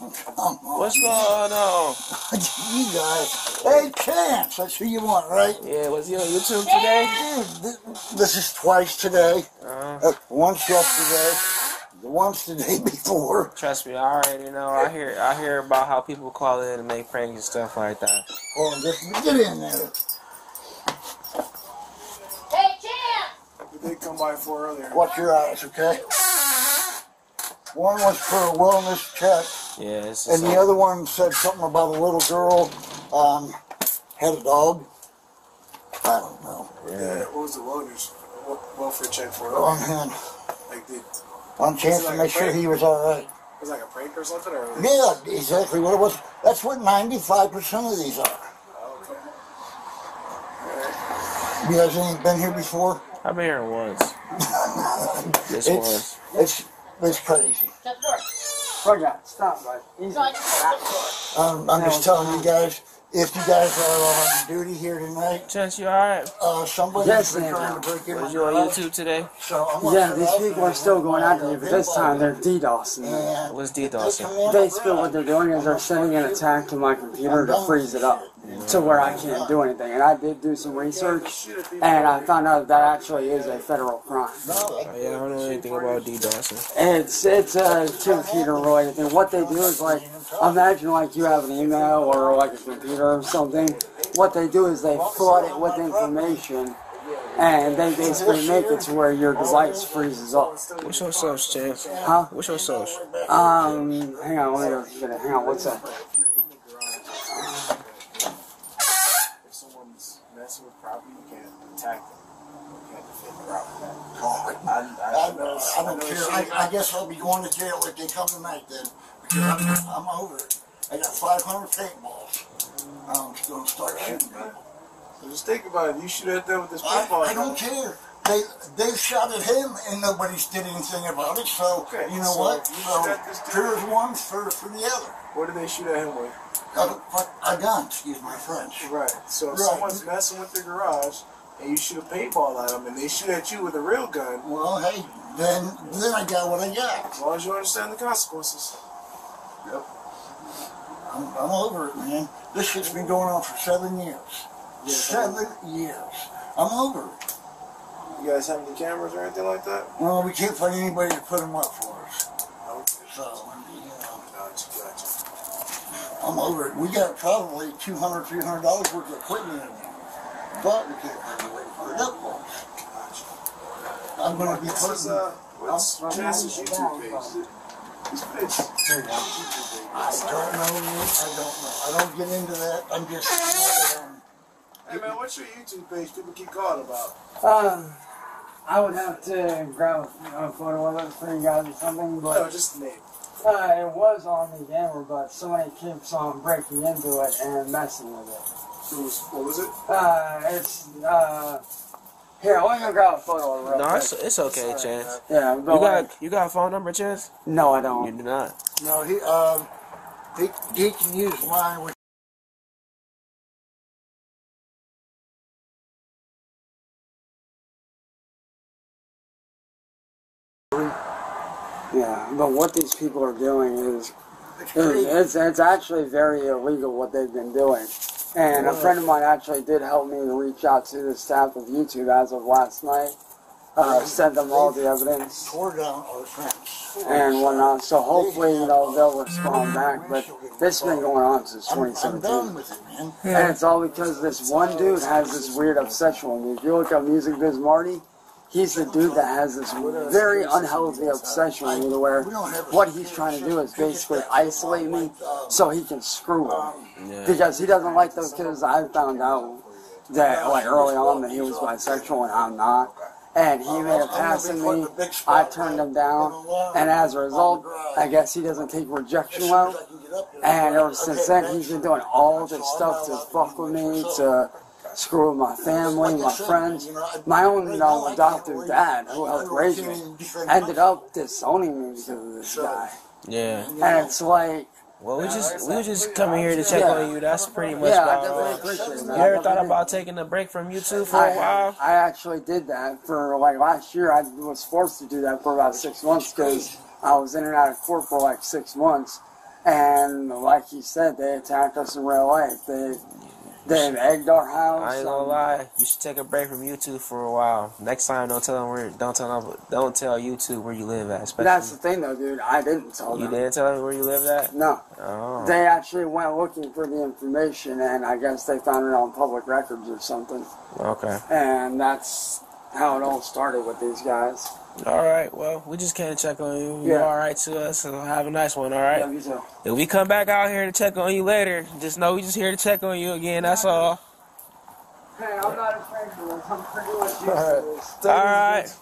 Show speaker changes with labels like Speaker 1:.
Speaker 1: What's going on?
Speaker 2: you guys. Hey, Chance, that's who you want, right?
Speaker 1: Yeah, was he on YouTube today?
Speaker 2: Dude, this is twice today.
Speaker 1: Uh,
Speaker 2: Uh, once yesterday. The once the day before.
Speaker 1: trust me, I already know. I hear I hear about how people call in and make pranks and stuff like that.
Speaker 2: Hold on, just get in there.
Speaker 3: Hey, champ!
Speaker 4: We did come by for earlier.
Speaker 2: Watch your eyes, okay? One was for a wellness check,
Speaker 1: Yeah, it's
Speaker 2: and
Speaker 1: just
Speaker 2: the other one said something about a little girl um, had a dog. I don't know.
Speaker 4: Yeah. What was the wellness welfare check for?
Speaker 2: On him.
Speaker 4: Like, did,
Speaker 2: On chance to make sure he was all right.
Speaker 4: was like a prank or something? Or
Speaker 2: Yeah, exactly what it was. That's what 95% of these are. You guys ain't been here before?
Speaker 1: I've been here once. This
Speaker 2: It's
Speaker 1: once.
Speaker 2: it's it's crazy.
Speaker 3: Shut the door.
Speaker 5: Roger, stop, bud. Easy.
Speaker 3: I just shut the door.
Speaker 2: Um, I'm just telling you guys, if you guys are on duty here tonight,
Speaker 1: Chance, you alright?
Speaker 2: uh, somebody's
Speaker 5: Yes,
Speaker 2: been
Speaker 5: ma'am.
Speaker 2: trying to break in
Speaker 1: Was
Speaker 2: my
Speaker 1: you on
Speaker 2: garage,
Speaker 1: YouTube today?
Speaker 2: So I'm gonna
Speaker 5: Yeah,
Speaker 2: shut
Speaker 5: these
Speaker 2: off
Speaker 5: people are still going after you, but this time they're DDoSing me.
Speaker 2: And
Speaker 1: What's
Speaker 2: they
Speaker 1: DDoSing?
Speaker 2: come in,
Speaker 5: Basically, what they're doing is they're sending an attack to my computer to freeze it up to where I can't do anything. And I did do some research, and I found out that actually is a federal crime.
Speaker 1: Oh, yeah, I don't know anything about DDoSing.
Speaker 5: It's it's a computer related thing. What they do is like imagine like you have an email or like a computer or something. What they do is they flood it with information, and they basically make it to where your device freezes up.
Speaker 1: What's your social, Chance?
Speaker 5: Huh?
Speaker 1: What's your social?
Speaker 5: Um, hang on, let me go get it. Hang on, what's that?
Speaker 4: Someone's messing with you can't attack them. You can't defend the property.
Speaker 2: oh,
Speaker 4: I, I,
Speaker 2: I,
Speaker 4: I know,
Speaker 2: I don't care. I, I guess I'll be going to jail if they come tonight then. Because I'm, I'm over it. I got 500 paintballs. I'm going to start shooting people.
Speaker 4: So just think about it. You shoot at them with this
Speaker 2: I,
Speaker 4: paintball.
Speaker 2: I don't care. They they shot at him and nobody's did anything about it. So
Speaker 4: Okay,
Speaker 2: you know
Speaker 4: so
Speaker 2: what?
Speaker 4: you
Speaker 2: So
Speaker 4: shot this dude.
Speaker 2: here's one for for the other.
Speaker 4: What did they shoot at him with?
Speaker 2: Uh, a, a gun. Excuse my French.
Speaker 4: Right. So if
Speaker 2: Right.
Speaker 4: someone's messing with your garage and you shoot a paintball at them and they shoot at you with a real gun,
Speaker 2: Well, hey, then then I got what I got.
Speaker 4: as long as you understand the consequences.
Speaker 2: Yep. I'm, I'm over it, man. This shit's been going on for seven years. Seven years. I'm over it.
Speaker 4: You guys have any cameras or anything like that?
Speaker 2: Well, we can't find anybody to put them up for us.
Speaker 4: Okay.
Speaker 2: So, you know,
Speaker 4: Gotcha, gotcha.
Speaker 2: I'm over it. We got probably $200, $300 worth of equipment in there. But we can't find anybody to put it up for us.
Speaker 4: Gotcha.
Speaker 2: I'm going to be
Speaker 4: This is,
Speaker 2: putting...
Speaker 4: uh, what's Chance's YouTube page? This bitch.
Speaker 2: I don't know. I don't know. I don't get into that. I'm just... Um,
Speaker 4: Hey man, what's your YouTube page? People keep calling about.
Speaker 5: Um, I would have to grab a photo of it for you guys or something,
Speaker 4: No,
Speaker 5: but
Speaker 4: just the name.
Speaker 5: uh, it was on the camera, but somebody keeps on breaking into it and messing with it.
Speaker 4: It was, what was it?
Speaker 5: Uh, it's, uh, here, I want to grab a photo of it real
Speaker 1: No,
Speaker 5: quick.
Speaker 1: it's, it's okay, Chance.
Speaker 5: Yeah,
Speaker 1: You
Speaker 5: but like,
Speaker 1: got you got a phone number, Chance?
Speaker 5: no, I don't.
Speaker 1: You do not.
Speaker 2: no, he, um, he, he can use mine.
Speaker 5: Yeah, but what these people are doing is
Speaker 2: it's.
Speaker 5: It's, it's actually very illegal what they've been doing. And a friend of mine actually did help me to reach out to the staff of YouTube as of last night. Uh, send them all the evidence
Speaker 2: Tore down our fence.
Speaker 5: and whatnot. So hopefully, you know, they'll respond back. But this has been going on since
Speaker 2: I'm, I'm
Speaker 5: 2017.
Speaker 2: done with it, man.
Speaker 5: And it's all because this one dude has this weird obsession with me. If you look up Music Biz Marty, he's the dude that has this very unhealthy obsession with me where what he's trying to do is basically isolate me so he can screw me.
Speaker 1: Yeah.
Speaker 5: Because he doesn't like those kids. I found out that like early on that he was bisexual and I'm not. And he made a pass at me. I turned him down. And as a result, I guess he doesn't take rejection well. And ever since then, he's been doing all this stuff to fuck with me, to screw with my family, my friends. My own you know, adoptive dad, who helped raise me, ended up disowning me because of this guy.
Speaker 1: Yeah.
Speaker 5: And it's like,
Speaker 1: Well, we just we were just coming here to check
Speaker 5: Yeah.
Speaker 1: on you. That's pretty much
Speaker 5: yeah, I definitely
Speaker 1: it.
Speaker 5: appreciate it,
Speaker 1: You ever thought
Speaker 5: definitely
Speaker 1: about taking a break from YouTube for
Speaker 5: I,
Speaker 1: a while?
Speaker 5: I actually did that for like last year. I was forced to do that for about six months because I was in and out of court for like six months. And like you said, they attacked us in real life. They our house.
Speaker 1: I ain't gonna
Speaker 5: um,
Speaker 1: lie. You should take a break from YouTube for a while. Next time, don't tell them where. Don't tell them. Don't tell YouTube where you live at. Especially
Speaker 5: That's the thing, though, dude. I didn't tell
Speaker 1: you
Speaker 5: them.
Speaker 1: didn't tell them where you lived at.
Speaker 5: No,
Speaker 1: Oh.
Speaker 5: they actually went looking for the information, and I guess they found it on public records or something.
Speaker 1: Okay.
Speaker 5: And that's how it all started with these guys.
Speaker 1: All right. Well, we just came to check on you. You're
Speaker 5: Yeah.
Speaker 1: all right to us. So have a nice one. All right.
Speaker 5: Love you too.
Speaker 1: If we come back out here to check on you later, just know we just here to check on you again. That's all.
Speaker 5: Hey, I'm not afraid of this. I'm pretty much used
Speaker 1: All right.
Speaker 5: to this.
Speaker 1: All right.